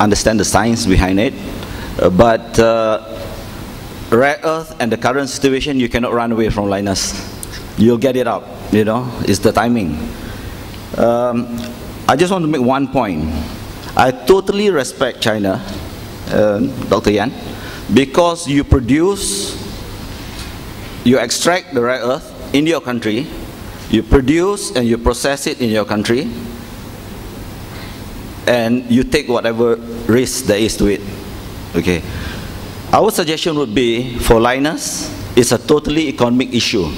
understand the science behind it. Uh, but uh, rare earth and the current situation, you cannot run away from Lynas. You'll get it up, you know, it's the timing. Um, I just want to make one point. I totally respect China, uh, Dr. Yan, because you produce, you extract the rare earth in your country, you produce and you process it in your country, and you take whatever risk there is to it. Okay. Our suggestion would be for Lynas, it's a totally economic issue.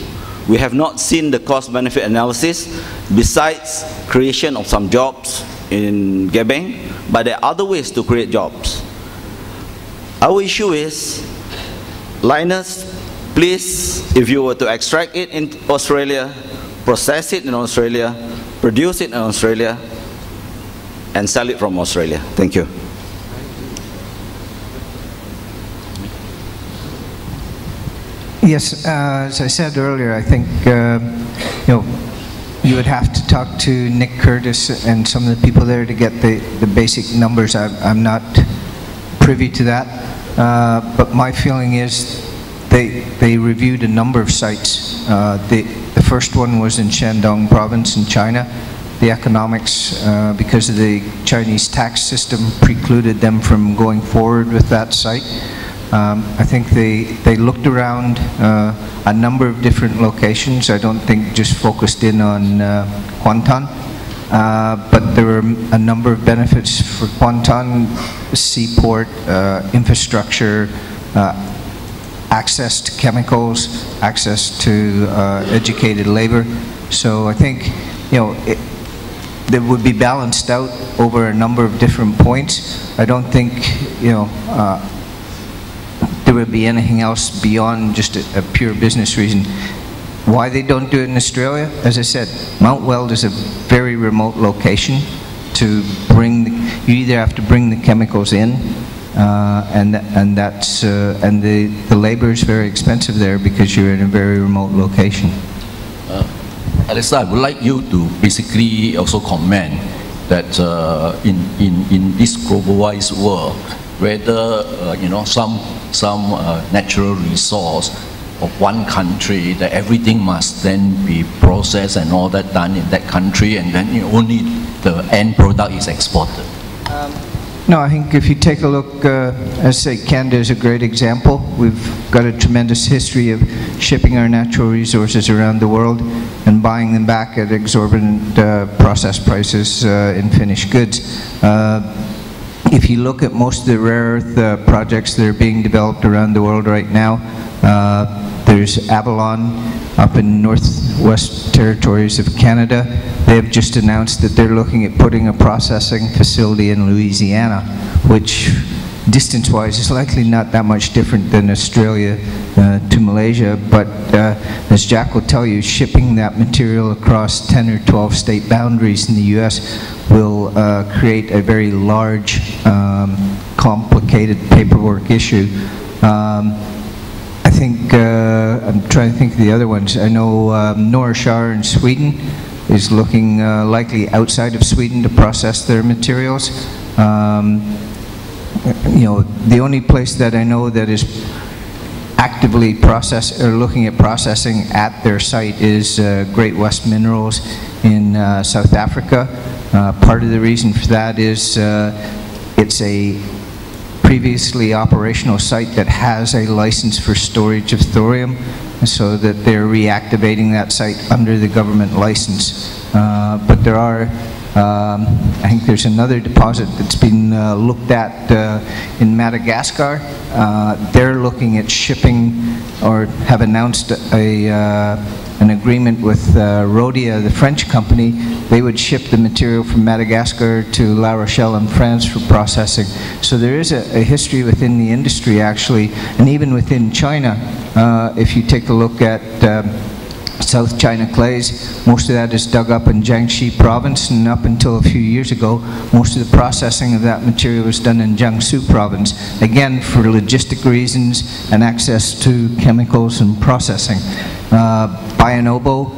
We have not seen the cost benefit analysis besides creation of some jobs in Gebeng, but there are other ways to create jobs. Our issue is Lynas, please, if you were to extract it in Australia, process it in Australia, produce it in Australia, and sell it from Australia. Thank you. Yes, uh, as I said earlier, I think uh, you know you would have to talk to Nick Curtis and some of the people there to get the, the basic numbers. I, I'm not privy to that, uh, but my feeling is they they reviewed a number of sites. Uh, the the first one was in Shandong province in China. The economics, uh, because of the Chinese tax system, precluded them from going forward with that site. Um, I think they, they looked around uh, a number of different locations. I don't think just focused in on uh, Kuantan. Uh, but there were a number of benefits for Kuantan, seaport, uh, infrastructure, uh, access to chemicals, access to uh, educated labor. So I think, you know, it, that would be balanced out over a number of different points. I don't think, you know, uh, there would be anything else beyond just a, a, pure business reason. Why they don't do it in Australia? As I said, Mount Weld is a very remote location to bring, the, you either have to bring the chemicals in uh, and, and that's, uh, and the, the labor is very expensive there because you're in a very remote location. Alexa, I would like you to basically also comment that uh, in, in, in this globalized world, whether uh, you know some some uh, natural resource of one country that everything must then be processed and all that done in that country and then only the end product is exported. Um, no, I think if you take a look, uh, I say, Canada is a great example. We've got a tremendous history of shipping our natural resources around the world and buying them back at exorbitant uh, process prices uh, in finished goods. Uh, if you look at most of the rare earth uh, projects that are being developed around the world right now, uh, there's Avalon up in northwest territories of Canada. They have just announced that they're looking at putting a processing facility in Louisiana, which distance-wise is likely not that much different than Australia uh, to Malaysia, but uh, as Jack will tell you, shipping that material across 10 or 12 state boundaries in the U.S. will uh, create a very large, um, complicated paperwork issue. Um, think, uh, I'm trying to think of the other ones. I know um, Kärr in Sweden is looking uh, likely outside of Sweden to process their materials. Um, you know, the only place that I know that is actively process or looking at processing at their site is uh, Great West Minerals in uh, South Africa. Uh, part of the reason for that is uh, it's a previously operational site that has a license for storage of thorium so that they're reactivating that site under the government license. Uh, but there are, um, I think there's another deposit that's been uh, looked at uh, in Madagascar. Uh, they're looking at shipping or have announced a, uh, an agreement with uh, Rhodia, the French company. They would ship the material from Madagascar to La Rochelle in France for processing. So there is a, a history within the industry actually, and even within China, uh, if you take a look at um, South China clays. Most of that is dug up in Jiangxi province and up until a few years ago, most of the processing of that material was done in Jiangsu province. Again, for logistic reasons and access to chemicals and processing. Uh, Bayan Obo,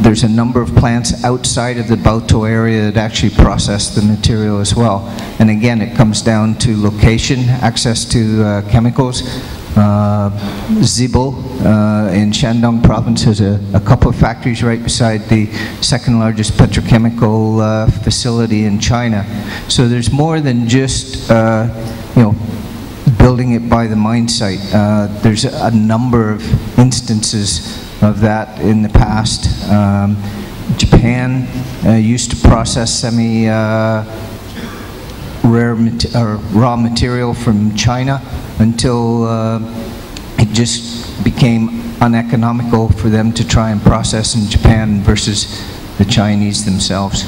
there's a number of plants outside of the Baotou area that actually process the material as well. And again, it comes down to location, access to uh, chemicals. Uh, Zibo uh, in Shandong province has a, a, couple of factories right beside the second largest petrochemical uh, facility in China. So there's more than just, uh, you know, building it by the mine site. Uh, there's a number of instances of that in the past. Um, Japan uh, used to process semi rare mat or raw material from China until uh, it just became uneconomical for them to try and process in Japan versus the Chinese themselves.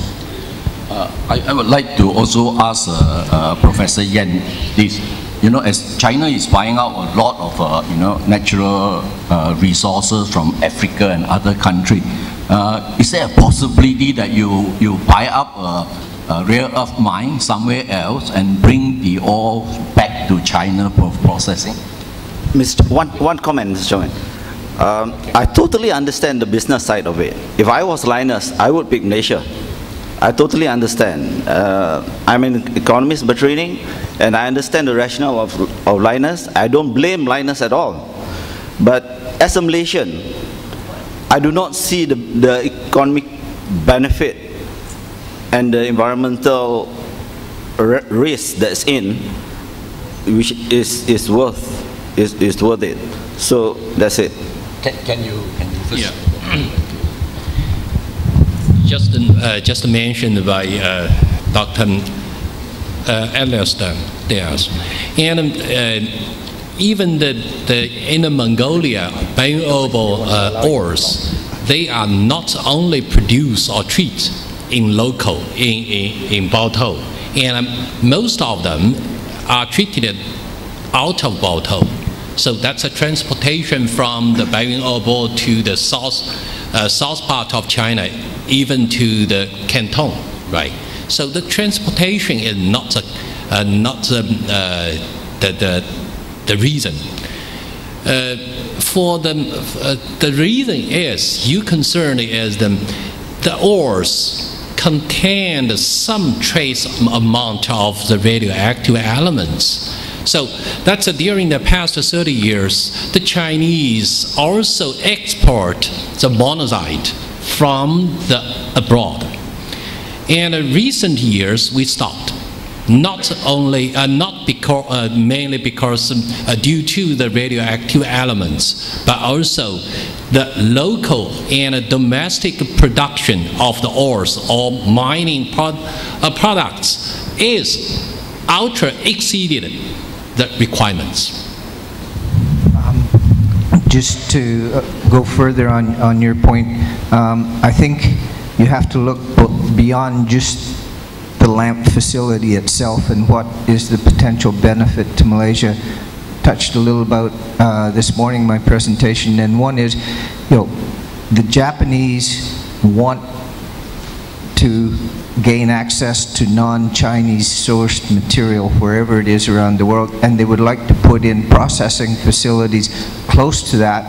Uh, I, I, would like to also ask uh, uh, Professor Yan this you know, as China is buying out a lot of, uh, you know, natural uh, resources from Africa and other countries, uh, is there a possibility that you, you buy up a rare earth mine somewhere else and bring the ore back to China for processing? Mr. One, one comment, Mr. Chairman. Um, I totally understand the business side of it. If I was Lynas, I would pick Malaysia. I totally understand. Uh, I'm an economist by training, and I understand the rationale of, of Lynas. I don't blame Lynas at all. But as a Malaysian, I do not see the, the economic benefit and the environmental risk that's in, which is, is worth is, is worth it. So that's it. Can, can you can you first? Yeah. just, uh, just mentioned by uh, Dr. Uh, Alistair Diaz. And uh, even the, the, in the Mongolia, Bayan Obo uh, ores, they are not only produced or treated in local, in, in, in Baotou, and um, most of them are treated out of Baotou. So that's a transportation from the Bayan Obo to the south, uh, south part of China even to the canton, right? So the transportation is not, a, uh, not uh, the, the, the reason. Uh, for the, uh, the reason is, you concern is the, the ores contain some trace amount of the radioactive elements. So that's uh, during the past 30 years, the Chinese also export the monazite from the abroad. In recent years, we stopped. Not only, uh, not because, uh, mainly because uh, due to the radioactive elements, but also the local and domestic production of the ores or mining prod uh, products is ultra exceeded the requirements. Just to uh, go further on, on your point, um, I think you have to look beyond just the LAMP facility itself and what is the potential benefit to Malaysia. Touched a little about uh, this morning my presentation, and one is, you know, the Japanese want to gain access to non-Chinese sourced material wherever it is around the world and they would like to put in processing facilities close to that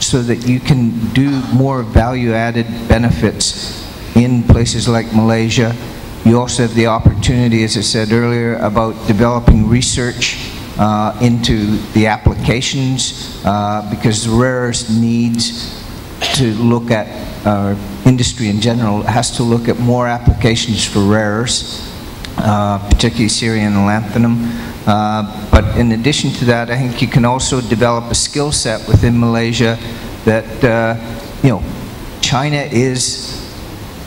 so that you can do more value-added benefits in places like Malaysia. You also have the opportunity, as I said earlier, about developing research uh, into the applications uh, because rare earths needs to look at uh, industry in general has to look at more applications for rares, uh, particularly cerium and lanthanum. Uh, but in addition to that, I think you can also develop a skill set within Malaysia that, uh, you know, China is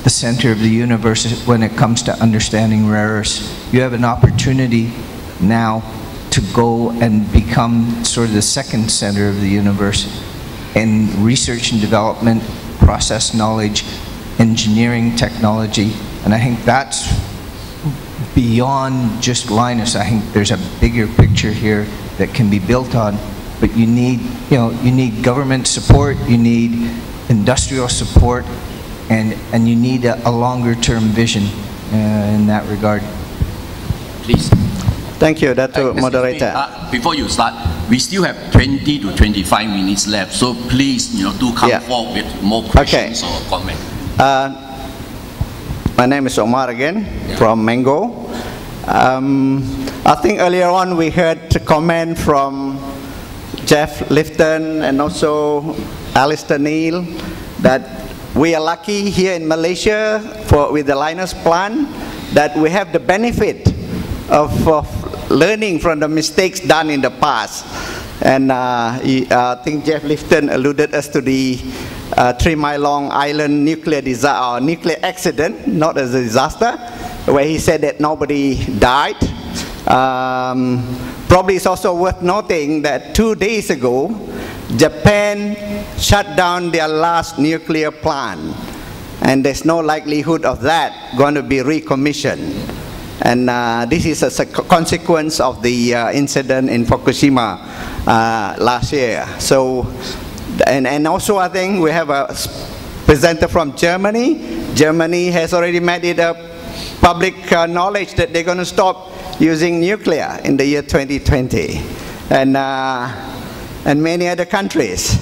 the center of the universe when it comes to understanding rare earths. You have an opportunity now to go and become sort of the second center of the universe in research and development, process knowledge, engineering technology, and I think that's beyond just Lynas. I think there's a bigger picture here that can be built on, but you need, you know, you need government support, you need industrial support, and, and you need a, a longer term vision uh, in that regard. Please. Thank you, Dato Excuse me, Moderator. uh, Before you start, we still have 20 to 25 minutes left, so please, you know, do come Yeah. forward with more questions or comments. Uh, my name is Omar again from Mango. Um, I think earlier on we heard a comment from Jeff Lifton and also Alistair Neil that we are lucky here in Malaysia for, with the Lynas plan that we have the benefit of, of learning from the mistakes done in the past. And uh, uh, I think Jeff Lifton alluded us to the uh, Three Mile Long Island nuclear, disaster, uh, nuclear accident, not as a disaster, where he said that nobody died. Um, probably it's also worth noting that two days ago, Japan shut down their last nuclear plant, and there's no likelihood of that going to be recommissioned. And uh, this is a consequence of the uh, incident in Fukushima uh, last year. So, and, and also I think we have a presenter from Germany. Germany has already made it a public uh, knowledge that they're going to stop using nuclear in the year 2020. And, uh, and many other countries.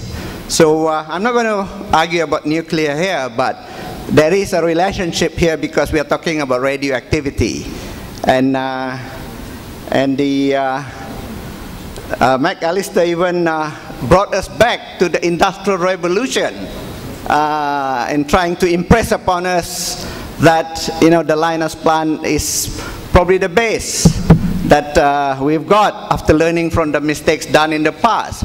So uh, I'm not going to argue about nuclear here, but there is a relationship here because we are talking about radioactivity. And, uh, and the uh, uh, McAllister even uh, brought us back to the Industrial Revolution uh, and trying to impress upon us that you know the Lynas plan is probably the base that uh, we've got after learning from the mistakes done in the past.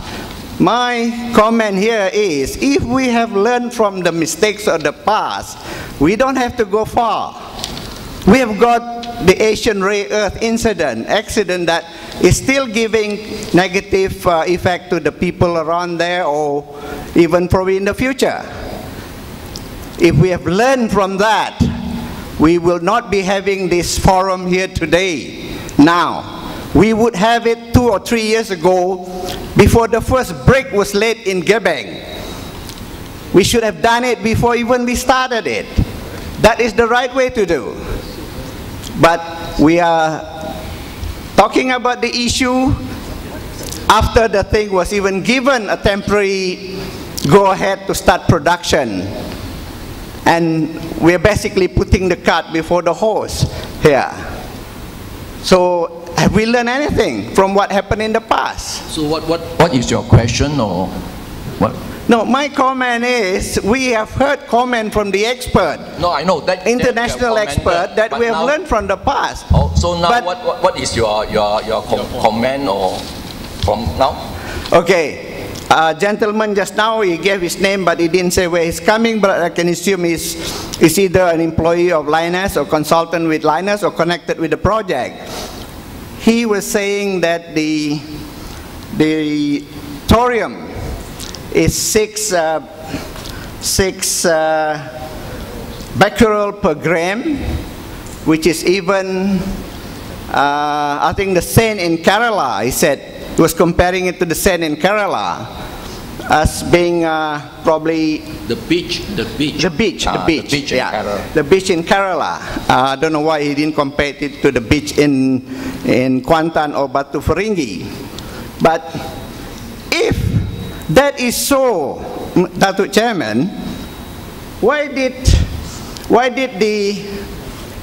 My comment here is if we have learned from the mistakes of the past, we don't have to go far. We have got the Asian rare earth incident, accident that is still giving negative uh, effect to the people around there or even probably in the future. If we have learned from that, we will not be having this forum here today, now. We would have it two or three years ago before the first brick was laid in Gebeng. We should have done it before even we started it. That is the right way to do. But we are talking about the issue after the thing was even given a temporary go ahead to start production. And we're basically putting the cart before the horse here. So, have we learned anything from what happened in the past? So what, what, what is your question or what? No, my comment is we have heard comment from the expert, No, I know that. that you have international commented, expert, that we have now- learned from the past. Oh, so now But- what, what, what is your, your, your com- comment or from now? Okay, uh, gentleman just now, he gave his name, but he didn't say where he's coming, but I can assume he's, he's either an employee of Lynas or consultant with Lynas or connected with the project. He was saying that the, the thorium is six, uh, six uh, becquerel per gram, which is even uh, I think the same in Kerala, he said, was comparing it to the sand in Kerala as being uh, probably The beach, the beach. the beach, Ah, the beach, The beach in yeah, Kerala. the beach in Kerala. Uh, I don't know why he didn't compare it to the beach in in Kuantan or Batu Feringhi. But if that is so, Datuk Chairman, why did why did the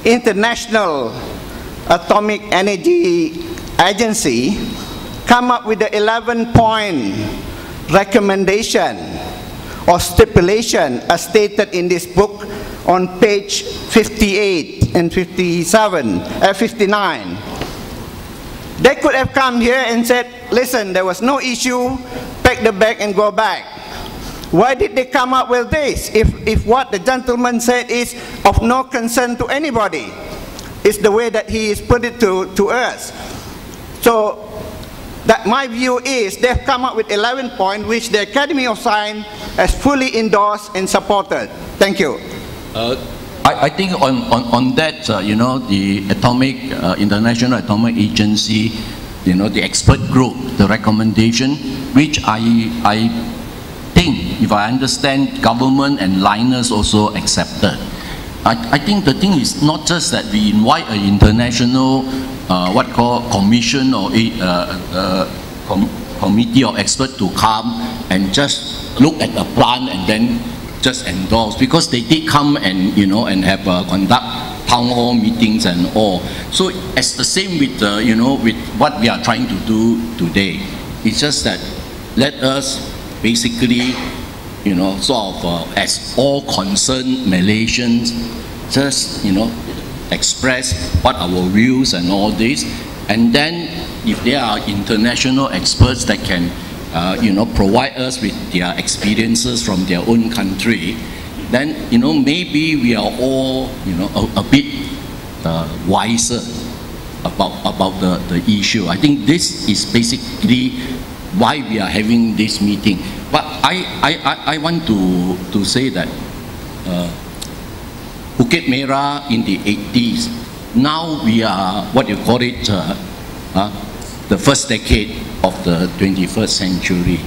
International Atomic Energy Agency come up with the 11 point recommendation or stipulation as stated in this book on page 58 and 57, uh, 59. They could have come here and said, listen, there was no issue, pack the bag and go back. Why did they come up with this if, if what the gentleman said is of no concern to anybody? It's the way that he has put it to, to us. So that my view is they've come up with 11 points which the Academy of Science has fully endorsed and supported. Thank you. Uh, I, I think on, on, on that, uh, you know, the Atomic, uh, International Atomic Agency, you know, the expert group, the recommendation, which I, I think, if I understand, government and Lynas also accepted. I, I think the thing is not just that we invite an international uh, what call commission or a uh, uh, com committee of expert to come and just look at the plan and then just endorse because they did come and you know and have uh, conduct town hall meetings and all. So it's the same with uh, you know with what we are trying to do today. It's just that let us basically you know sort of uh, as all concerned Malaysians just you know express what our views and all this and then if there are international experts that can uh, you know, provide us with their experiences from their own country, then, you know, maybe we are all, you know, a, a bit uh, wiser about, about the, the issue. I think this is basically why we are having this meeting. But I, I, I, I want to, to say that uh, Bukit Merah in the 80s, now we are, what you call it, uh, uh, the first decade of the 21st century.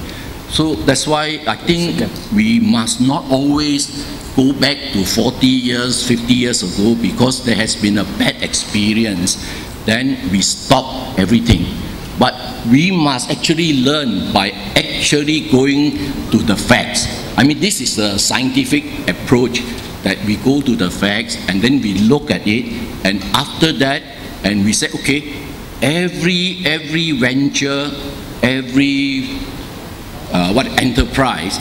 So that's why I think we must not always go back to 40 years, 50 years ago because there has been a bad experience. Then we stop everything. But we must actually learn by actually going to the facts. I mean, this is a scientific approach that we go to the facts and then we look at it and after that and we say, okay, every, every venture, every uh, what enterprise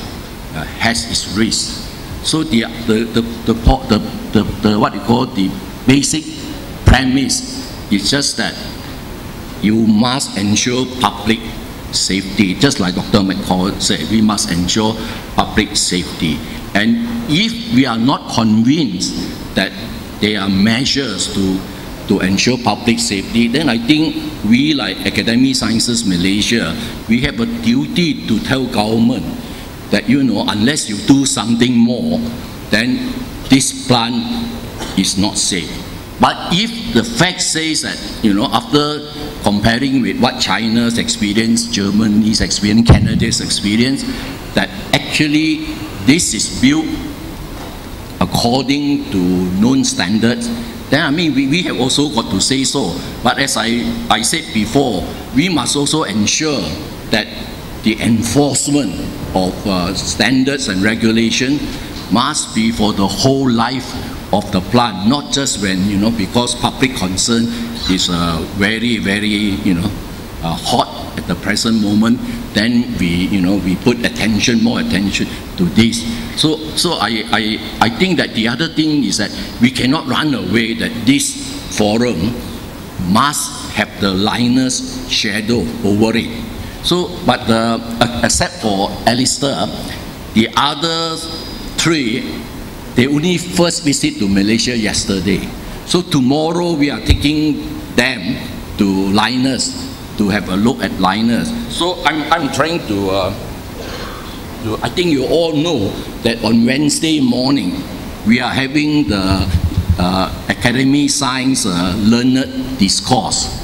uh, has its risk. So the, the, the, the, the, the, the, what you call the basic premise is just that you must ensure public safety. Just like Dr. McCall said, we must ensure public safety. And if we are not convinced that there are measures to to ensure public safety, then I think we like Academy Sciences Malaysia, we have a duty to tell government that, you know, unless you do something more, then this plant is not safe. But if the fact says that, you know, after comparing with what China's experience, Germany's experience, Canada's experience, that actually this is built according to known standards, then I mean, we, we have also got to say so. But as I, I said before, we must also ensure that the enforcement of uh, standards and regulation must be for the whole life of the plant, not just when, you know, because public concern is uh, very, very, you know, uh, hot at the present moment, then we, you know, we put attention, more attention to this. So, so I, I, I think that the other thing is that we cannot run away that this forum must have the Lynas shadow over it. So, but uh, except for Alistair, the other three, they only first visit to Malaysia yesterday. So tomorrow we are taking them to Lynas to have a look at Lynas. So I'm, I'm trying to, uh, I think you all know that on Wednesday morning, we are having the uh, Academy Science uh, Learned Discourse.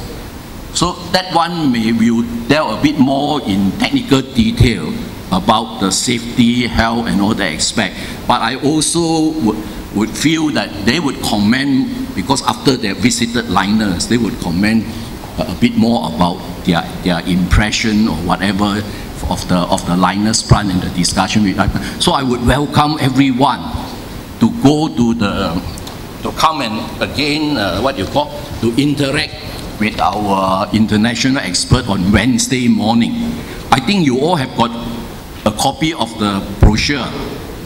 So that one may will delve a bit more in technical detail about the safety, health, and all that aspect. But I also would, would feel that they would comment, because after they visited Lynas, they would comment a bit more about their, their impression or whatever of the, of the Lynas plant and the discussion. So I would welcome everyone to go to the, to come and again, uh, what you call, to interact with our international expert on Wednesday morning. I think you all have got a copy of the brochure.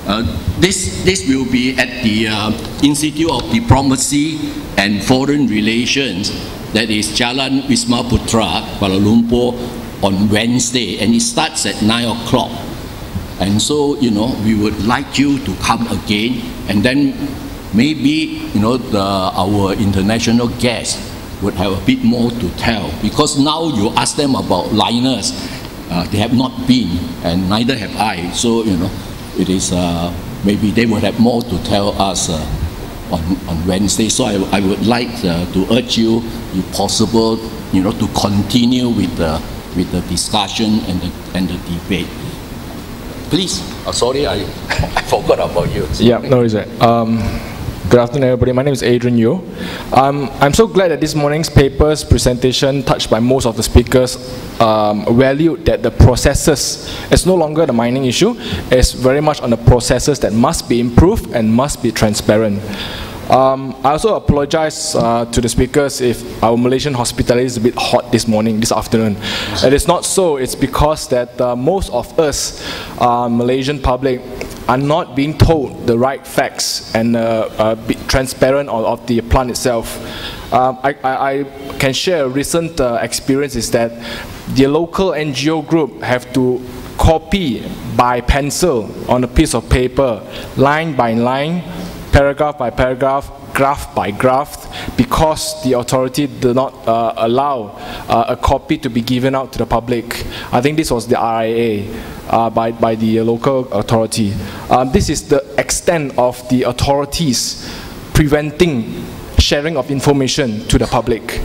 Uh, this, this will be at the uh, Institute of Diplomacy and Foreign Relations that is Jalan Wisma Putra, Kuala Lumpur, on Wednesday, and it starts at 9 o'clock. And so, you know, we would like you to come again, and then maybe, you know, the, our international guests would have a bit more to tell. Because now you ask them about Lynas, uh, they have not been, and neither have I. So, you know, it is, uh, maybe they would have more to tell us uh, on, on Wednesday. So I, I would like uh, to urge you, if possible, you know, to continue with the, with the discussion and the, and the debate. Please, oh, sorry, I, I forgot about you. Yeah, no worries. Um, Good afternoon, everybody. My name is Adrian Yu. Um, I'm so glad that this morning's paper's presentation, touched by most of the speakers, um, valued that the processes, it's no longer the mining issue, it's very much on the processes that must be improved and must be transparent. Um, I also apologize uh, to the speakers if our Malaysian hospitality is a bit hot this morning, this afternoon. And It is not so. It's because that uh, most of us, uh, Malaysian public, are not being told the right facts and uh, be transparent of, of, the plant itself. Um, I, I, I, can share a recent uh, experience is that the local NGO group have to copy by pencil on a piece of paper, line by line, paragraph by paragraph, graph by graph, because the authority did not uh, allow uh, a copy to be given out to the public. I think this was the RIA uh, by, by the local authority. Um, this is the extent of the authorities preventing sharing of information to the public.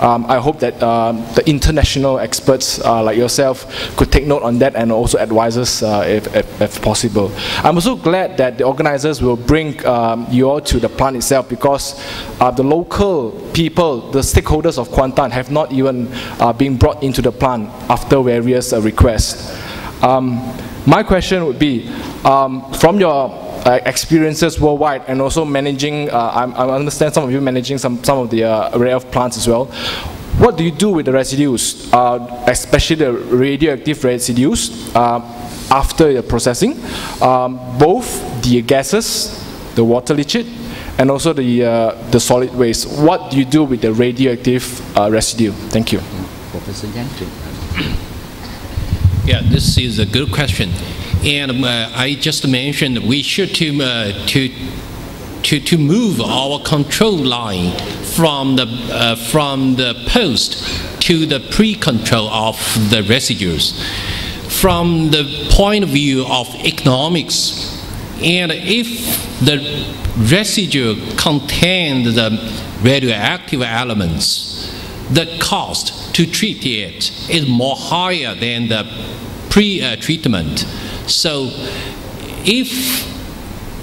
Um, I hope that um, the international experts uh, like yourself could take note on that and also advise us uh, if, if, if, possible. I'm also glad that the organizers will bring um, you all to the plant itself because uh, the local people, the stakeholders of Kuantan have not even uh, been brought into the plant after various uh, requests. Um, my question would be, um, from your uh, experiences worldwide and also managing, uh, I, I, understand some of you managing some, some of the uh, rare earth plants as well. What do you do with the residues, uh, especially the radioactive residues uh, after the processing? Um, both the gases, the water leachate, and also the, uh, the solid waste. What do you do with the radioactive residue? Thank you. Professor Yan. Yeah, this is a good question. And uh, I just mentioned we should to, uh, to, to, to move our control line from the, uh, from the post to the pre-control of the residues. From the point of view of economics, and if the residue contains the radioactive elements, the cost to treat it is more higher than the pre-treatment. So if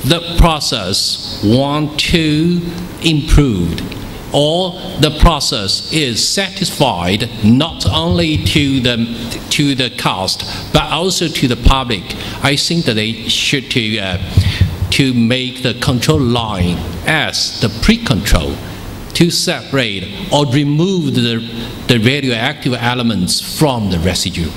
the process want to improve or the process is satisfied not only to the to the cost but also to the public I think that they should to uh, to make the control line as the pre-control to separate or remove the, the radioactive elements from the residue.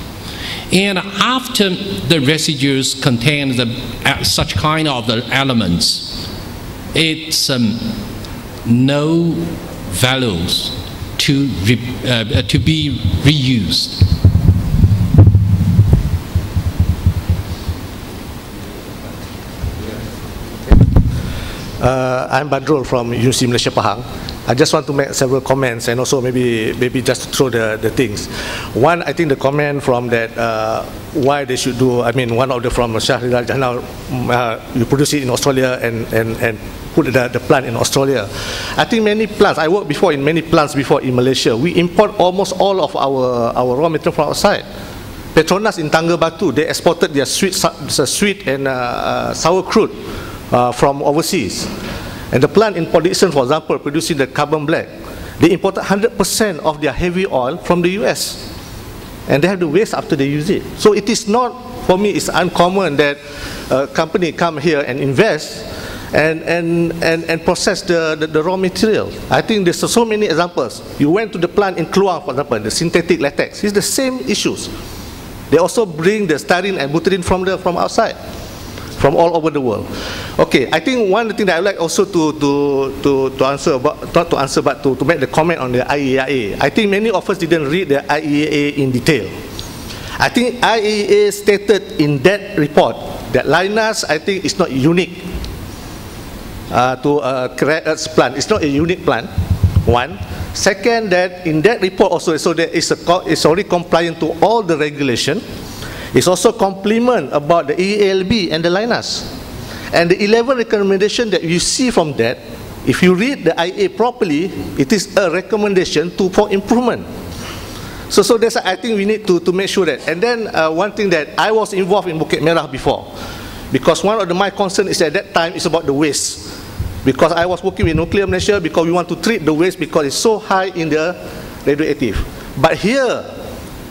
And after the residues contain the, uh, such kind of the elements, it's um, no values to, re, uh, to be reused. Uh, I'm Badrul from UC Malaysia Pahang. I just want to make several comments and also maybe maybe just throw the, the things. One, I think the comment from that uh, why they should do, I mean, one of the from Shahrizal Jahanal, uh, you produce it in Australia and, and, and put the, the plant in Australia. I think many plants, I worked before in many plants before in Malaysia, we import almost all of our, our raw material from outside. Petronas in Tangga Batu, they exported their sweet, sweet and uh, uh, sour crude uh, from overseas. And the plant in Port Dickson, for example, producing the carbon black, they imported 100% of their heavy oil from the US. And they have to waste after they use it. So it is not, for me, it's uncommon that a company come here and invest and, and, and, and process the, the, the raw material. I think there's so many examples. You went to the plant in Kluang, for example, the synthetic latex. It's the same issues. They also bring the styrene and butadiene from, the, from outside from all over the world. Okay, I think one thing that I would like also to to to to answer about not to answer but to to make the comment on the IAEA. I think many of us didn't read the IAEA in detail. I think IAEA stated in that report that Linus I think is not unique uh, to uh, a plant. It's not a unique plant. One. Second, that in that report also, so that it's, a, it's already compliant to all the regulation. It's also complement about the EALB and the Linus. And the 11 recommendation that you see from that, if you read the IA properly, it is a recommendation to, for improvement. So, so that's, I think we need to, to make sure that. And then uh, one thing that I was involved in Bukit Merah before, because one of the, my concern is at that time is about the waste. because I was working with Nuclear Malaysia because we want to treat the waste because it's so high in the radioactive. But here,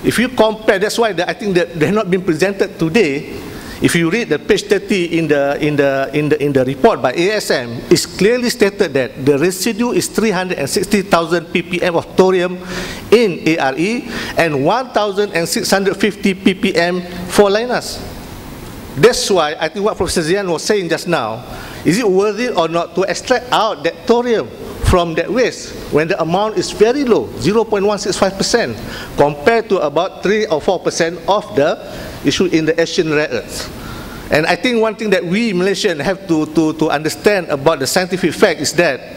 if you compare, that's why I think that they have not been presented today. If you read the page 30 in the, in the, in the, in the report by ASM, it's clearly stated that the residue is 360,000 ppm of thorium in ARE and 1,650 ppm for Linus. That's why I think what Professor Zian was saying just now, is it worth it or not to extract out that thorium from that waste when the amount is very low, 0.165% compared to about 3 or 4% of the issue in the Asian rare earths. And I think one thing that we Malaysians have to, to, to understand about the scientific fact is that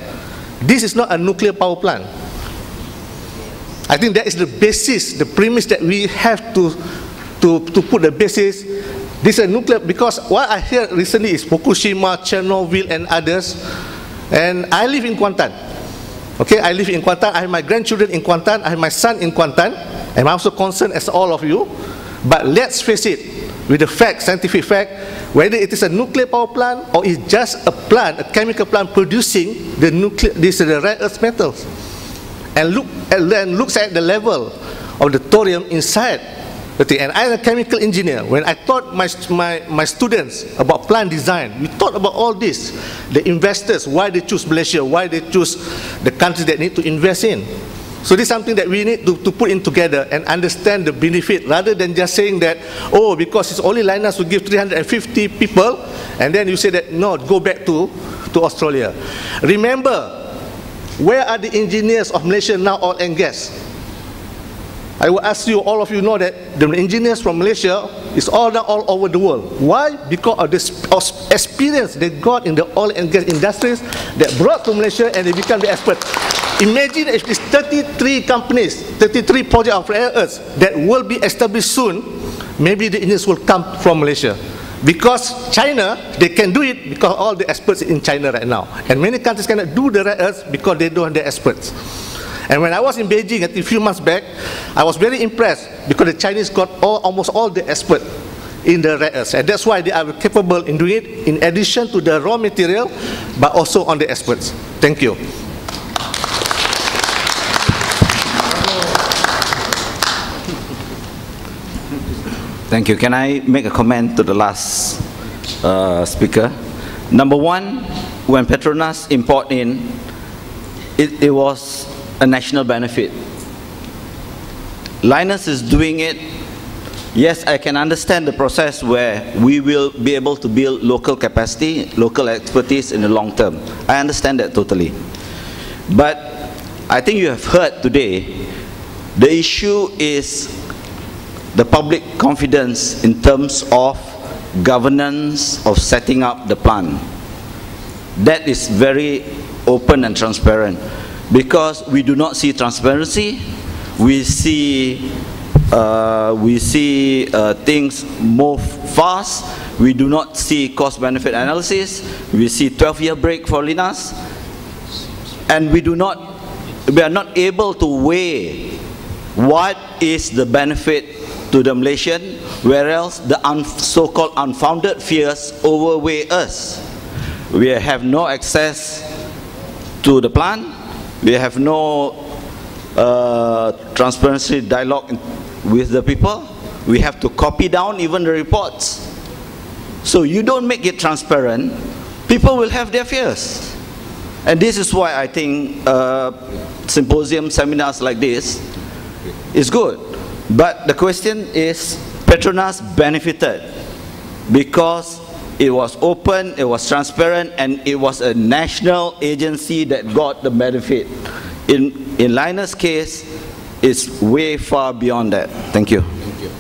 this is not a nuclear power plant. I think that is the basis, the premise that we have to, to, to put the basis this is a nuclear, because what I hear recently is Fukushima, Chernobyl, and others. And I live in Kuantan. Okay, I live in Kuantan. I have my grandchildren in Kuantan. I have my son in Kuantan. And I'm also concerned as all of you. But let's face it, with the fact, scientific fact, whether it is a nuclear power plant or it's just a plant, a chemical plant producing the nuclear, these are the rare earth metals. And look, and then looks at the level of the thorium inside and I'm a chemical engineer. When I taught my, my, my students about plant design, we thought about all this. The investors, why they choose Malaysia, why they choose the countries that need to invest in. So this is something that we need to, to put in together and understand the benefit rather than just saying that, oh, because it's only Linus who give 350 people, and then you say that, no, go back to, to Australia. Remember, where are the engineers of Malaysia now, oil and gas? I will ask you, all of you know that the engineers from Malaysia is all all over the world. Why? Because of the experience they got in the oil and gas industries that brought to Malaysia and they become the expert. Imagine if these 33 companies, 33 projects of rare earths that will be established soon, maybe the engineers will come from Malaysia. Because China, they can do it because all the experts in China right now. And many countries cannot do the rare earths because they don't have the experts. And when I was in Beijing a few months back, I was very impressed because the Chinese got all, almost all the experts in the rare earths. And that's why they are capable in doing it in addition to the raw material, but also on the experts. Thank you. Thank you. Can I make a comment to the last uh, speaker? Number one, when Petronas import in, it, it was a national benefit. Lynas is doing it. Yes, I can understand the process where we will be able to build local capacity, local expertise in the long term. I understand that totally. But I think you have heard today, the issue is the public confidence in terms of governance of setting up the plan. That is very open and transparent because we do not see transparency, we see uh, we see uh, things move fast, we do not see cost-benefit analysis, we see 12-year break for Lynas, and we do not, we are not able to weigh what is the benefit to the Malaysian, whereas the so-called unfounded fears overweigh us. We have no access to the plant, we have no uh, transparency dialogue with the people. We have to copy down even the reports. So you don't make it transparent, people will have their fears. And this is why I think uh, symposium seminars like this is good. But the question is, Petronas benefited because it was open, it was transparent, and it was a national agency that got the benefit. In, in Lynas' case, it's way far beyond that. Thank you. Thank you.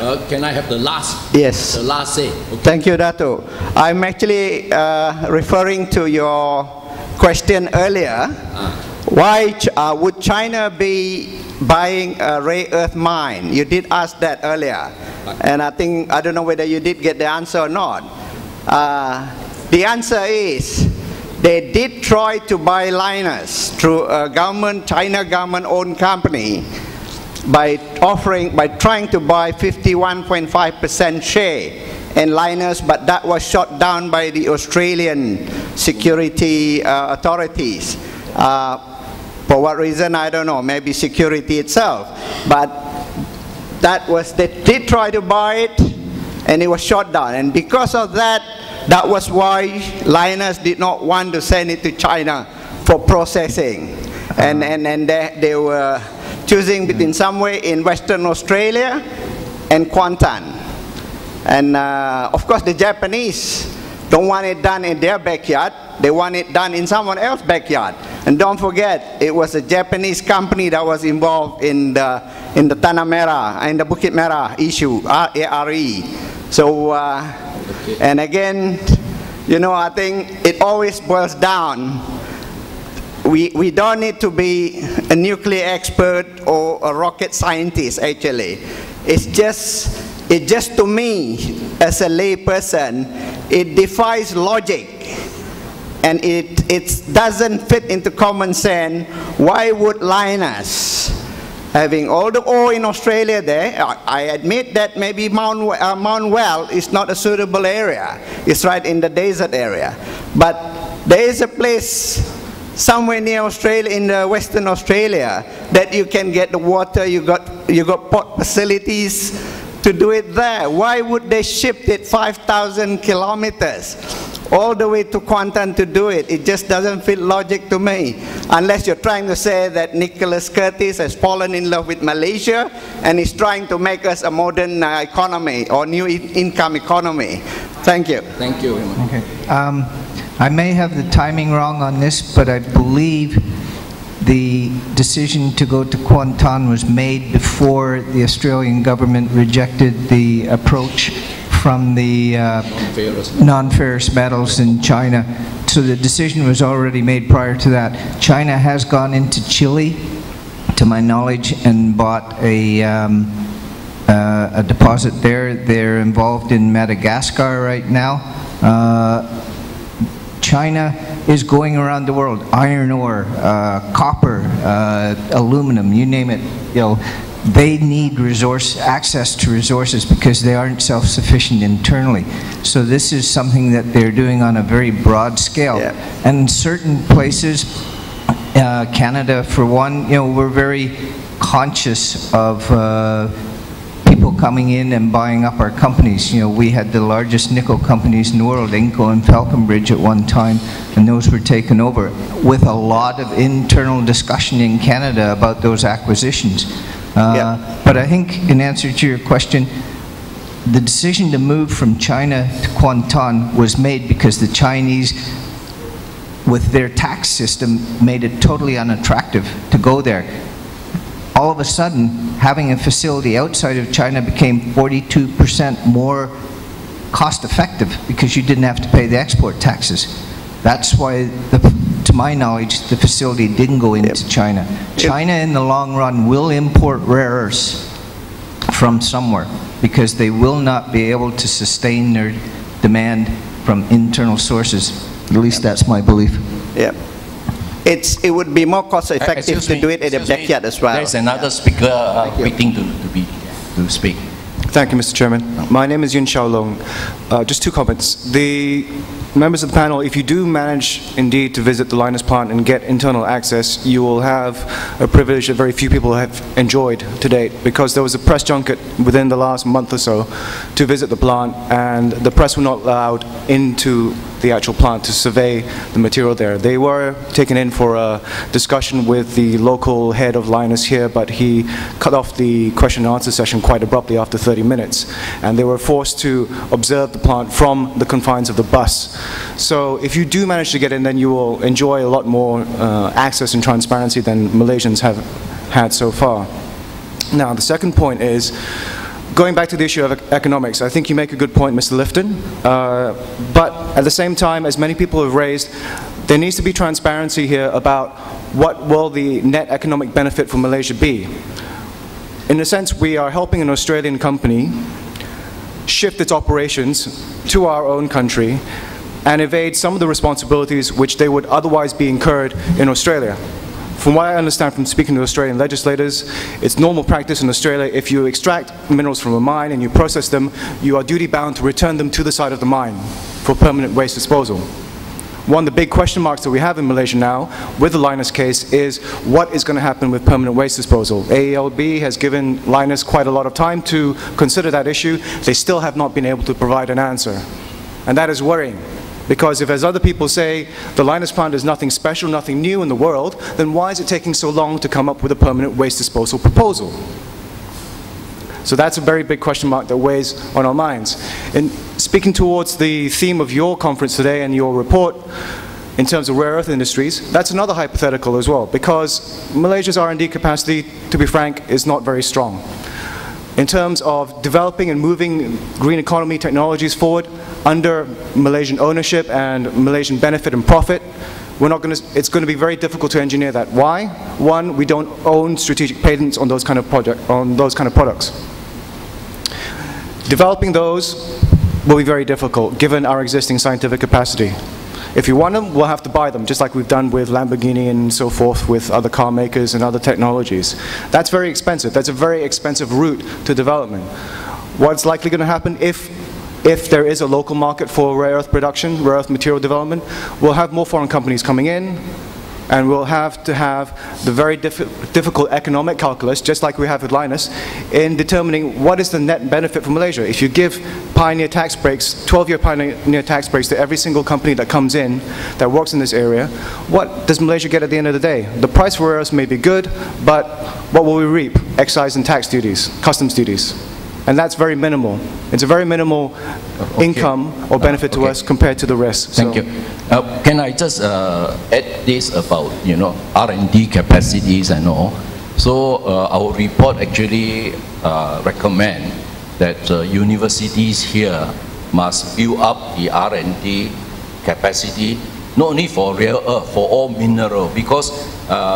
Uh, can I have the last? Yes. The last say. Okay. Thank you, Dato. I'm actually uh, referring to your question earlier. Ah. Why uh, would China be buying a rare earth mine? You did ask that earlier. And I think, I don't know whether you did get the answer or not. Uh, the answer is, they did try to buy Lynas through a government, China government owned company by offering, by trying to buy 51.5% share in Lynas, but that was shot down by the Australian security uh, authorities. Uh, for what reason, I don't know, maybe security itself. But that was, they did try to buy it, and it was shot down. And because of that, that was why Lynas did not want to send it to China for processing. And, and, and they, they were choosing between somewhere in Western Australia and Kuantan. And uh, of course, the Japanese don't want it done in their backyard. They want it done in someone else's backyard. And don't forget, it was a Japanese company that was involved in the, in the Tanah Merah, in the Bukit Merah issue, ARE. So, uh, and again, you know, I think it always boils down we, we don't need to be a nuclear expert or a rocket scientist actually. It's just, it just to me, as a layperson, it defies logic and it, it doesn't fit into common sense. Why would Lynas, having all the ore in Australia there, I admit that maybe Mount, uh, Mount Weld is not a suitable area. It's right in the desert area. But there is a place somewhere near Australia, in the Western Australia, that you can get the water, you got, you got port facilities to do it there. Why would they ship it 5,000 kilometers all the way to Kuantan to do it? It just doesn't fit logic to me. Unless you're trying to say that Nicholas Curtis has fallen in love with Malaysia and is trying to make us a modern uh, economy or new in income economy. Thank you. Thank you. Okay. Um, I may have the timing wrong on this, but I believe the decision to go to Kuantan was made before the Australian government rejected the approach from the uh, non-ferrous metals in China. So the decision was already made prior to that. China has gone into Chile, to my knowledge, and bought a, um, uh, a deposit there. They're involved in Madagascar right now. Uh, China is going around the world, iron ore, uh, copper, uh, aluminum, you name it, you know, they need resource access to resources because they aren't self-sufficient internally. So this is something that they're doing on a very broad scale. Yeah. And certain places, uh, Canada for one, you know, we're very conscious of uh, people coming in and buying up our companies. You know, we had the largest nickel companies in the world, Inco and Falconbridge at one time, and those were taken over with a lot of internal discussion in Canada about those acquisitions. Uh, Yeah. But I think in answer to your question, the decision to move from China to Kuantan was made because the Chinese with their tax system made it totally unattractive to go there all of a sudden, having a facility outside of China became 42% more cost effective because you didn't have to pay the export taxes. That's why, the, to my knowledge, the facility didn't go into China. China, in the long run, will import rare earths from somewhere because they will not be able to sustain their demand from internal sources. At least that's my belief. Yeah. It's, it would be more cost effective Excuse to me, do it in a excuse me. backyard as well. There's another speaker uh, waiting to, to be, to speak. Thank you, Mr. Chairman. My name is Yun Xiaolong. Uh, just two comments. The members of the panel, if you do manage indeed to visit the Lynas plant and get internal access, you will have a privilege that very few people have enjoyed to date because there was a press junket within the last month or so to visit the plant and the press were not allowed into the actual plant to survey the material there. They were taken in for a discussion with the local head of Lynas here, but he cut off the question and answer session quite abruptly after 30 minutes. And they were forced to observe the plant from the confines of the bus. So if you do manage to get in, then you will enjoy a lot more uh, access and transparency than Malaysians have had so far. Now, the second point is, going back to the issue of economics, I think you make a good point, Mr. Lifton. Uh, but at the same time, as many people have raised, there needs to be transparency here about what will the net economic benefit for Malaysia be. In a sense, we are helping an Australian company shift its operations to our own country and evade some of the responsibilities which they would otherwise be incurred in Australia. From what I understand from speaking to Australian legislators, it's normal practice in Australia if you extract minerals from a mine and you process them, you are duty bound to return them to the site of the mine for permanent waste disposal. one of the big question marks that we have in Malaysia now with the Lynas case is what is going to happen with permanent waste disposal. AELB has given Lynas quite a lot of time to consider that issue. They still have not been able to provide an answer. And that is worrying. Because if, as other people say, the Lynas plant is nothing special, nothing new in the world, then why is it taking so long to come up with a permanent waste disposal proposal? So that's a very big question mark that weighs on our minds. And speaking towards the theme of your conference today and your report, in terms of rare earth industries, that's another hypothetical as well, because Malaysia's R&D capacity, to be frank, is not very strong. In terms of developing and moving green economy technologies forward under Malaysian ownership and Malaysian benefit and profit, we're not going to, it's going to be very difficult to engineer that. Why? One, we don't own strategic patents on those kind of project, on those kind of products. Developing those will be very difficult given our existing scientific capacity. If you want them, we'll have to buy them, just like we've done with Lamborghini and so forth with other car makers and other technologies. That's very expensive. That's a very expensive route to development. What's likely going to happen if if there is a local market for rare earth production, rare earth material development, we'll have more foreign companies coming in, and we'll have to have the very difficult economic calculus, just like we have with Lynas, in determining what is the net benefit for Malaysia. If you give pioneer tax breaks, 12-year pioneer tax breaks to every single company that comes in, that works in this area, what does Malaysia get at the end of the day? The price for us may be good, but what will we reap? Excise and tax duties, customs duties. And that's very minimal. It's a very minimal okay. income or benefit uh, okay. to us compared to the rest. Thank so. you. Uh, can I just uh, add this about, you know, R&D capacities and all? So uh, our report actually uh, recommend that uh, universities here must build up the R&D capacity, not only for rare earth, for all mineral, because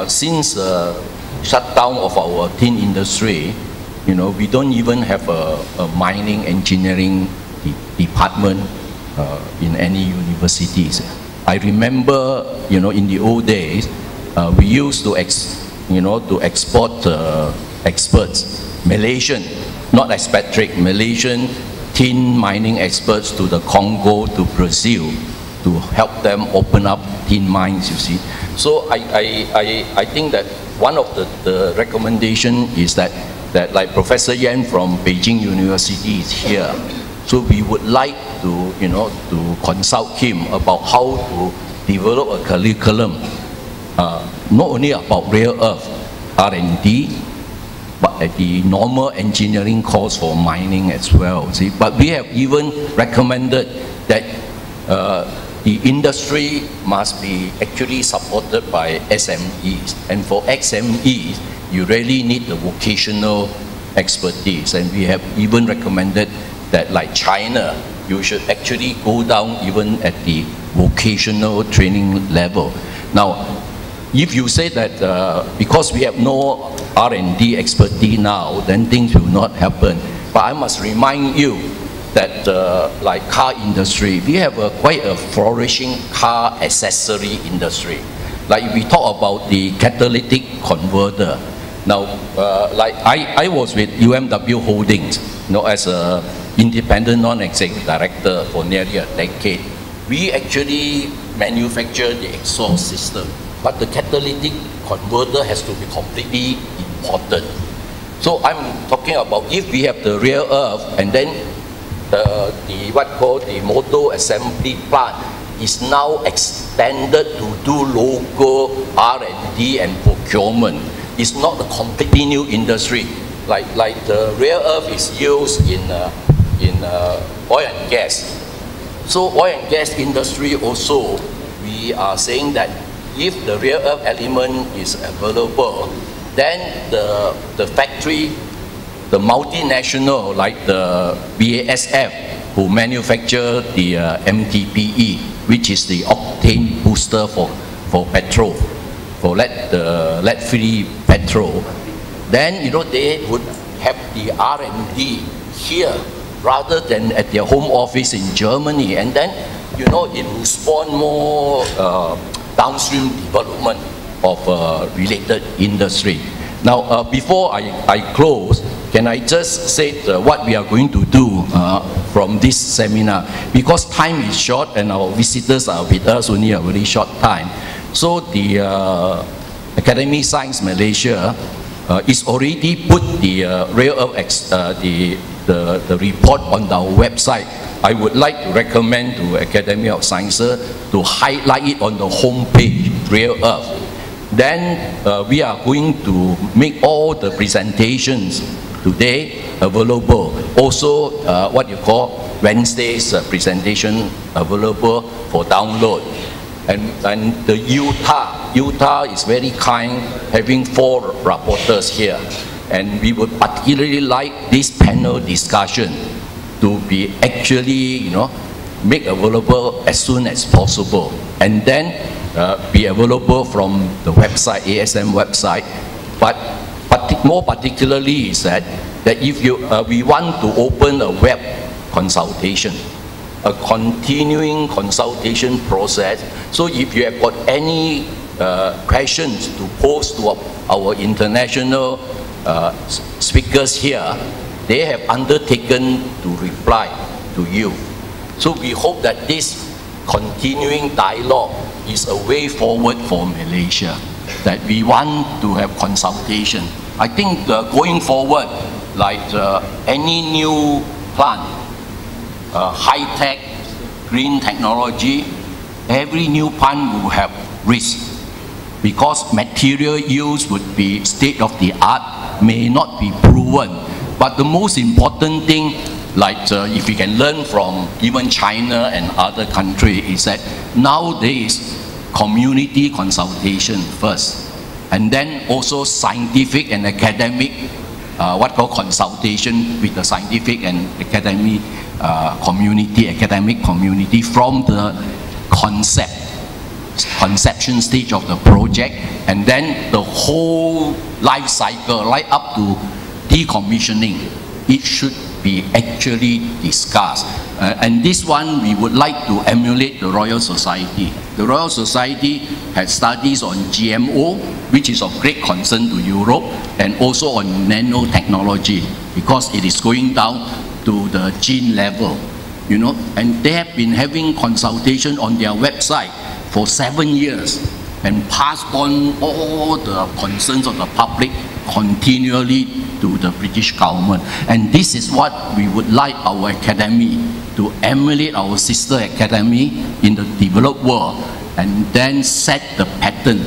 since the shutdown of our tin industry, you know, we don't even have a, a mining engineering de department uh, in any universities. I remember, you know, in the old days, uh, we used to, ex, you know, to export uh, experts, Malaysian, not expatriate, Malaysian tin mining experts to the Congo, to Brazil, to help them open up tin mines, you see. So I, I, I, I think that one of the, the recommendation is that that like Professor Yan from Beijing University is here. So we would like to, you know, to consult him about how to develop a curriculum, uh, not only about rare earth, R&D, but at the normal engineering course for mining as well. See, but we have even recommended that uh, the industry must be actually supported by SMEs, and for SMEs, you really need the vocational expertise. And we have even recommended that like China, you should actually go down even at the vocational training level. Now, if you say that uh, because we have no R&D expertise now, then things will not happen. But I must remind you that uh, like car industry, we have a, quite a flourishing car accessory industry. Like if we talk about the catalytic converter, now, uh, like I, I was with UMW Holdings, you know, as a independent non-executive director for nearly a decade. We actually manufacture the exhaust system, but the catalytic converter has to be completely imported. So I'm talking about if we have the rare earth and then the, the what called the motor assembly plant is now extended to do local R&D and procurement it's not a completely new industry. Like, like the rare earth is used in, uh, in uh, oil and gas. So oil and gas industry also, we are saying that if the rare earth element is available, then the, the factory, the multinational like the BASF, who manufacture the uh, MTBE, which is the octane booster for, for petrol, for lead, the lead-free petrol, then you know they would have the R&D here rather than at their home office in Germany, and then you know it will spawn more uh, downstream development of uh, related industry. Now, uh, before I, I close, can I just say uh, what we are going to do uh, from this seminar? Because time is short and our visitors are with us only a very short time. So the uh, Academy Science Malaysia uh, is already put the uh, earth ex, uh, the, the, the report on our website. I would like to recommend to Academy of Sciences to highlight it on the home page, rare earth. Then uh, we are going to make all the presentations today available. Also, uh, what you call Wednesday's uh, presentation available for download. And, and the Utah, Utah is very kind having four rapporteurs here. And we would particularly like this panel discussion to be actually, you know, make available as soon as possible. And then uh, be available from the website, ASM website. But partic more particularly is that, that if you, uh, we want to open a web consultation, a continuing consultation process. So if you have got any uh, questions to pose to our international uh, speakers here, they have undertaken to reply to you. So we hope that this continuing dialogue is a way forward for Malaysia, that we want to have consultation. I think uh, going forward, like uh, any new plant, uh, high-tech, green technology, every new plant will have risk because material use would be state-of-the-art, may not be proven. But the most important thing, like uh, if we can learn from even China and other countries, is that nowadays community consultation first, and then also scientific and academic, uh, what called consultation with the scientific and academic community, academic community from the concept, conception stage of the project, and then the whole life cycle, right up to decommissioning. It should be actually discussed. Uh, and this one, we would like to emulate the Royal Society. The Royal Society has studies on GMO, which is of great concern to Europe, and also on nanotechnology, because it is going down to the gene level, you know, and they have been having consultation on their website for seven years and passed on all the concerns of the public continually to the British government. And this is what we would like our academy to emulate our sister academy in the developed world and then set the pattern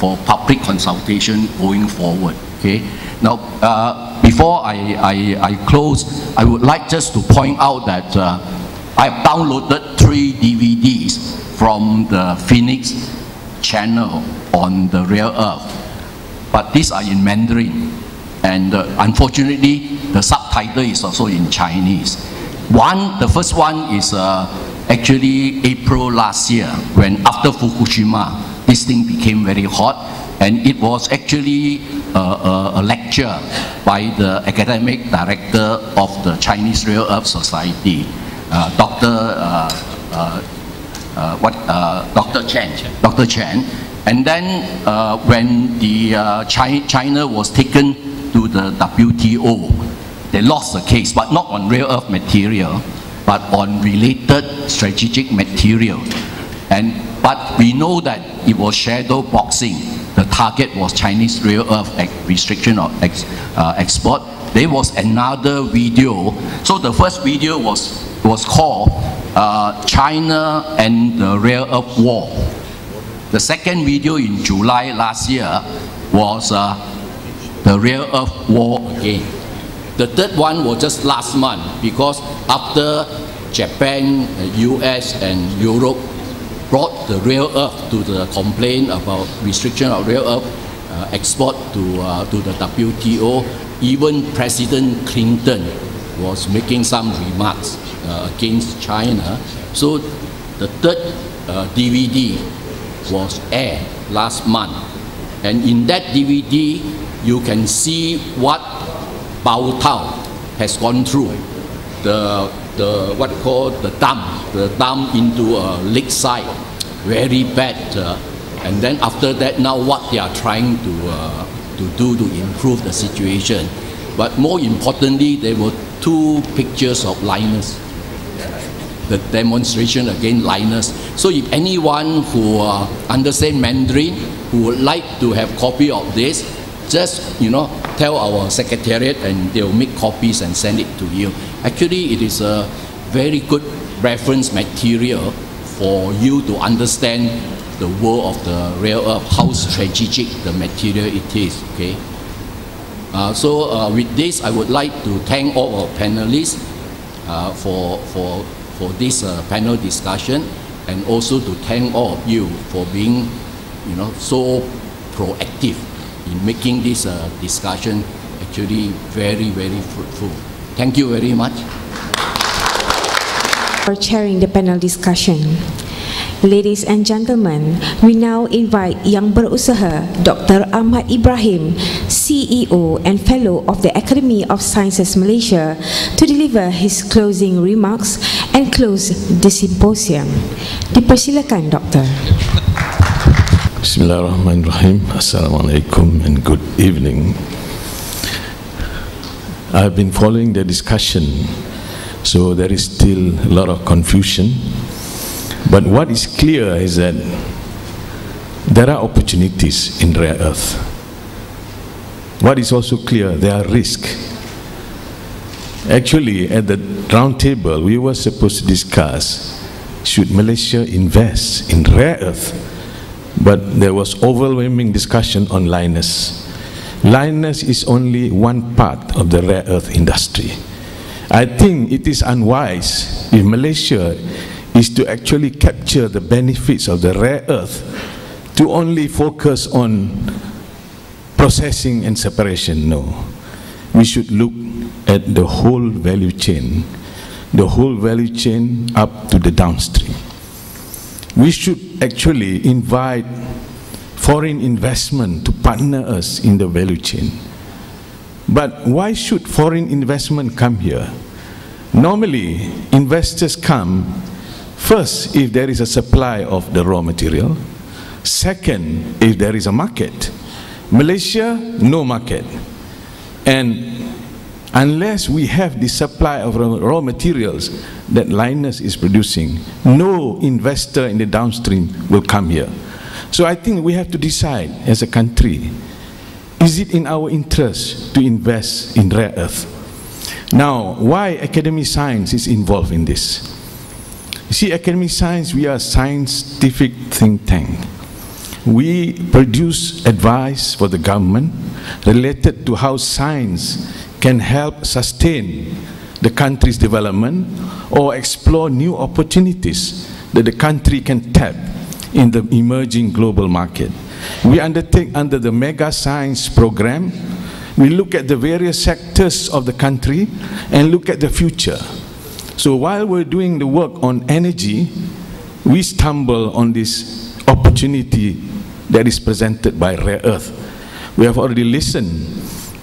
for public consultation going forward. Okay. Now, uh, before I, I, I, close, I would like just to point out that uh, I've downloaded three DVDs from the Phoenix channel on the Rare Earth but these are in Mandarin. And uh, unfortunately, the subtitle is also in Chinese. One, the first one is uh, actually April last year, when after Fukushima, this thing became very hot, and it was actually a, a, a lecture by the academic director of the Chinese Rare Earth Society, uh, Dr. Uh, uh, uh, what, Dr. Chen, Dr. Chen, and then uh, when the uh, China was taken to the WTO, they lost the case, but not on rare earth material, but on related strategic material. And, but we know that it was shadow boxing. The target was Chinese rare earth restriction of ex, uh, export. There was another video. So the first video was, was called uh, China and the Rare Earth War. The second video in July last year was uh, the rare earth war again. The third one was just last month because after Japan, US uh, and Europe brought the rare earth to the complaint about restriction of rare earth uh, export to, uh, to the WTO, even President Clinton was making some remarks uh, against China. So the third DVD uh, was aired last month. And in that DVD, you can see what Baotou has gone through. The, the what called the dam, the dam into a lakeside, very bad. Uh, and then after that, now what they are trying to, uh, to do to improve the situation. But more importantly, there were two pictures of Lynas. The demonstration against Lynas. So if anyone who uh, understands Mandarin, who would like to have copy of this, just you know tell our secretariat and they'll make copies and send it to you. Actually, it is a very good reference material for you to understand the world of the rare earth, how strategic the material it is. Okay. Uh, so uh, with this, I would like to thank all our panelists uh, for for for this uh, panel discussion, and also to thank all of you for being, you know, so proactive in making this uh, discussion actually very very fruitful. Thank you very much. For chairing the panel discussion. Ladies and gentlemen, we now invite Yang Berusaha Dr. Ahmad Ibrahim, CEO and Fellow of the Academy of Sciences Malaysia, to deliver his closing remarks and close the symposium. Dipersilakan, Doctor. Bismillahirrahmanirrahim. Assalamualaikum and good evening. I've been following the discussion, so there is still a lot of confusion. But what is clear is that there are opportunities in rare earth. What is also clear, there are risks. Actually, at the round table, we were supposed to discuss should Malaysia invest in rare earth, but there was overwhelming discussion on Lynas. Lynas is only one part of the rare earth industry. I think it is unwise if Malaysia is to actually capture the benefits of the rare earth to only focus on processing and separation. No. We should look at the whole value chain, the whole value chain up to the downstream. We should actually invite foreign investment to partner us in the value chain. But why should foreign investment come here? Normally, investors come First, if there is a supply of the raw material. Second, if there is a market. Malaysia, no market. And unless we have the supply of raw materials that Lynas is producing, no investor in the downstream will come here. So I think we have to decide as a country, is it in our interest to invest in rare earth? Now, why Academy Science is involved in this? You see, academic science, we are a scientific think tank. We produce advice for the government related to how science can help sustain the country's development or explore new opportunities that the country can tap in the emerging global market. We undertake under the Mega Science Program, we look at the various sectors of the country and look at the future. So while we're doing the work on energy, we stumble on this opportunity that is presented by rare earth. We have already listened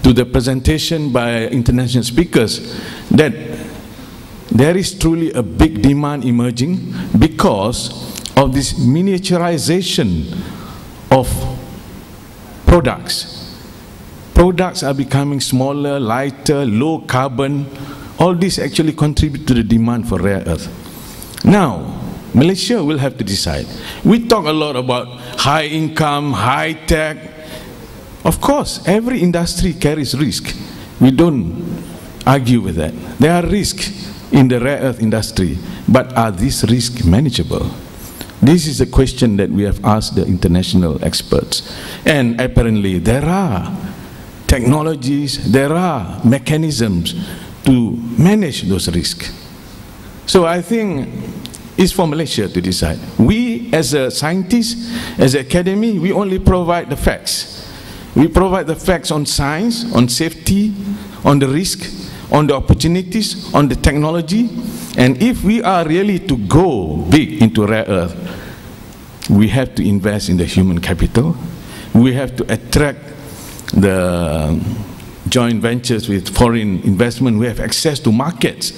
to the presentation by international speakers that there is truly a big demand emerging because of this miniaturization of products. Products are becoming smaller, lighter, low carbon, all this actually contribute to the demand for rare earth. Now, Malaysia will have to decide. We talk a lot about high income, high tech. Of course, every industry carries risk. We don't argue with that. There are risks in the rare earth industry, but are these risks manageable? This is a question that we have asked the international experts. And apparently there are technologies, there are mechanisms to manage those risks. So I think it's for Malaysia to decide. We as a scientist, as an academy, we only provide the facts. We provide the facts on science, on safety, on the risk, on the opportunities, on the technology. And if we are really to go big into rare earth, we have to invest in the human capital. We have to attract the joint ventures with foreign investment, we have access to markets.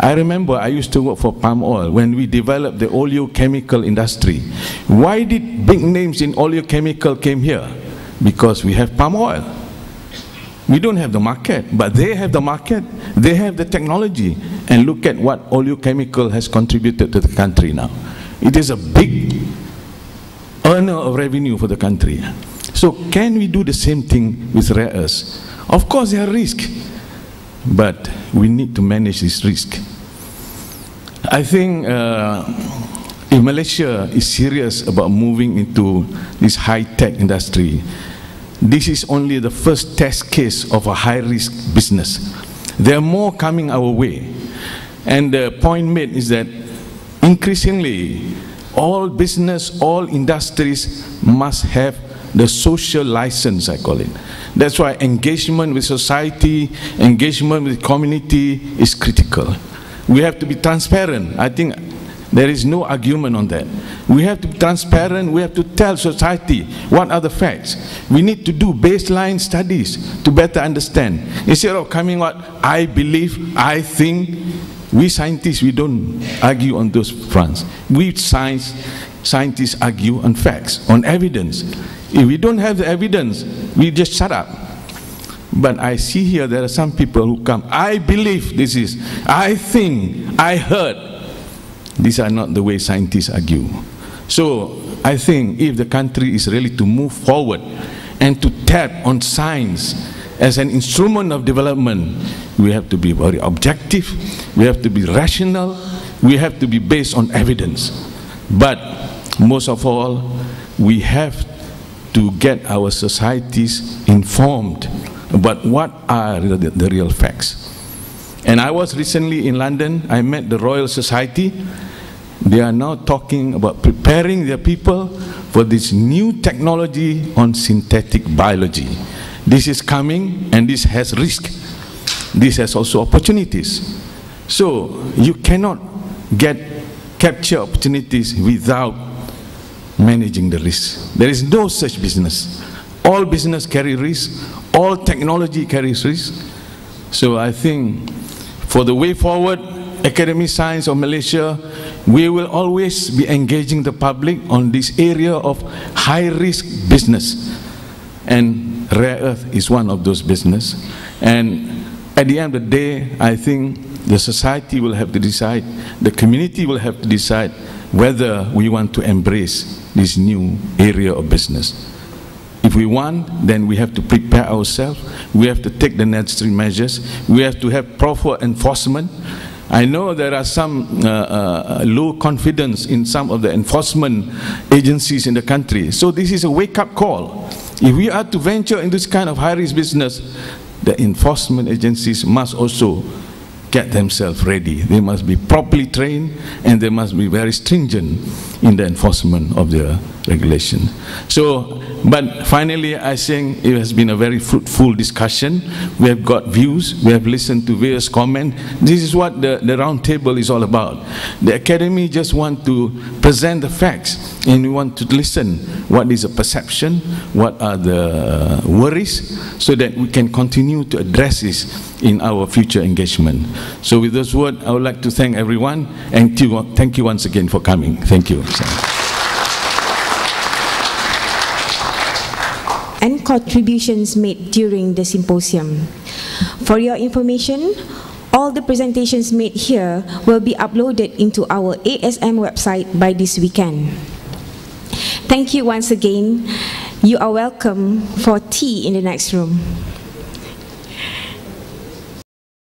I remember I used to work for palm oil when we developed the oleochemical industry. Why did big names in oleochemical came here? because we have palm oil. We don't have the market, but they have the market, they have the technology, and look at what oleochemical has contributed to the country now. It is a big earner of revenue for the country. So can we do the same thing with rare earths? Of course there are risks, but we need to manage this risk. I think uh, if Malaysia is serious about moving into this high-tech industry, this is only the first test case of a high-risk business. There are more coming our way. And the point made is that increasingly, all business, all industries must have the social license, I call it. That's why engagement with society, engagement with community is critical. We have to be transparent. I think there is no argument on that. We have to be transparent. We have to tell society what are the facts. We need to do baseline studies to better understand. Instead of coming out, I believe, I think, we scientists, we don't argue on those fronts. We science, scientists argue on facts, on evidence. If we don't have the evidence, we just shut up. But I see here there are some people who come, I believe this is, I think, I heard. These are not the way scientists argue. So I think if the country is really to move forward and to tap on science as an instrument of development, we have to be very objective, we have to be rational, we have to be based on evidence. But most of all, we have to get our societies informed about what are the, real facts. And I was recently in London, I met the Royal Society. They are now talking about preparing their people for this new technology on synthetic biology. This is coming and this has risk. This has also opportunities. So you cannot get capture opportunities without managing the risk. There is no such business. All business carry risk, all technology carries risk. So I think for the way forward, Academy Science of Malaysia, we will always be engaging the public on this area of high risk business. And rare earth is one of those business. And at the end of the day, I think the society will have to decide, the community will have to decide whether we want to embrace this new area of business. If we want, then we have to prepare ourselves. We have to take the necessary measures. We have to have proper enforcement. I know there are some uh, uh, low confidence in some of the enforcement agencies in the country. So this is a wake-up call. If we are to venture in this kind of high-risk business, the enforcement agencies must also get themselves ready. They must be properly trained and they must be very stringent in the enforcement of the regulation. So, but finally, I think it has been a very fruitful discussion. We have got views, we have listened to various comments. This is what the, the round table is all about. The Academy just want to present the facts and we want to listen what is the perception, what are the worries, so that we can continue to address this in our future engagement. So with those words, I would like to thank everyone and thank you once again for coming. Thank you. Contributions made during the symposium. For your information, all the presentations made here will be uploaded into our ASM website by this weekend. Thank you once again. You are welcome for tea in the next room.